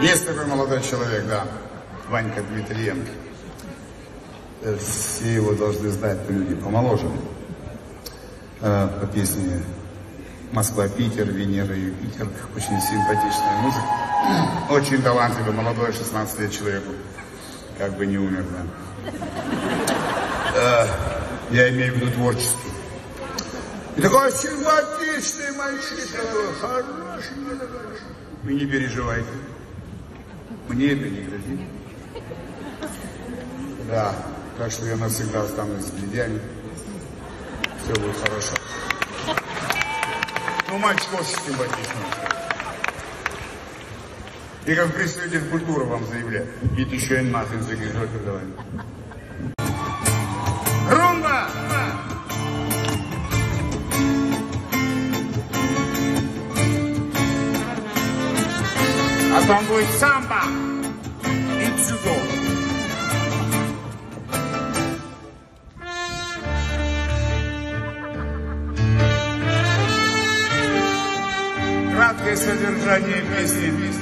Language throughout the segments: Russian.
Есть такой молодой человек, да, Ванька Дмитриенко. Э, Все его должны знать люди помоложе. Э, По песне Москва-Питер, Венера, Юпитер. Очень симпатичная музыка. Очень талантливый, молодой, 16 лет человеку. Как бы не умер, да. Э, Я имею в виду творческий. И такой симпатичный мальчишка, хороший такой. Вы не переживайте. Мне это не грозит. Да, так что я навсегда останусь с глядями. Все будет хорошо. Ну, мальчик очень симпатичный. И как представитель культуры вам заявляю. Ведь еще и nothing загрежет давай. А там будет самбо и дзюдо. Краткое содержание песни.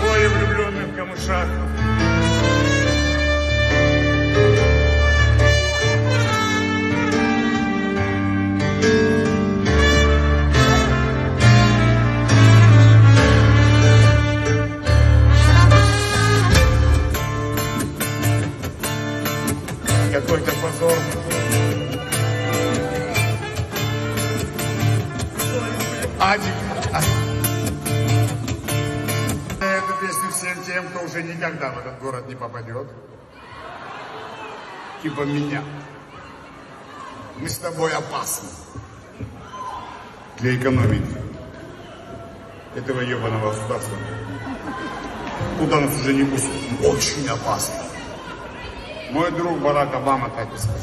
Двое влюбленных камышах. Какой-то позор. Адик. Эту песню всем тем, кто уже никогда в этот город не попадет. Типа меня. Мы с тобой опасны. Для экономики. Этого ебаного государства. Куда нас уже не пустят. Очень опасно. Мой друг Барак Обама так и сказал.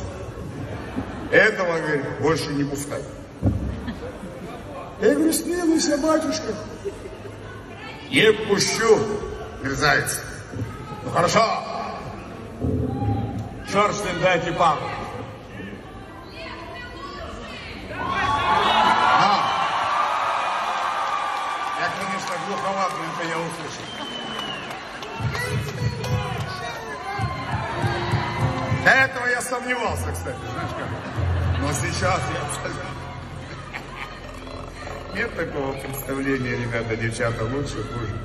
Этого, говорит, больше не пускай. Я говорю, смилуйся, батюшка. Не пущу, мерзавец. Ну хорошо. Черт с ним, дайте пару. А. Я, конечно, глуховат, но это я услышал. Этого я сомневался, кстати, знаешь как. Но сейчас я. Нет такого представления, ребята, девчата, лучше, хуже.